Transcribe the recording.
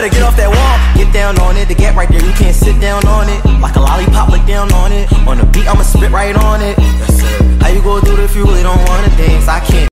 Get off that wall, get down on it. To get right there, you can't sit down on it. Like a lollipop, look down on it. On the beat, I'ma spit right on it. How you gonna do it if you really don't wanna dance? I can't.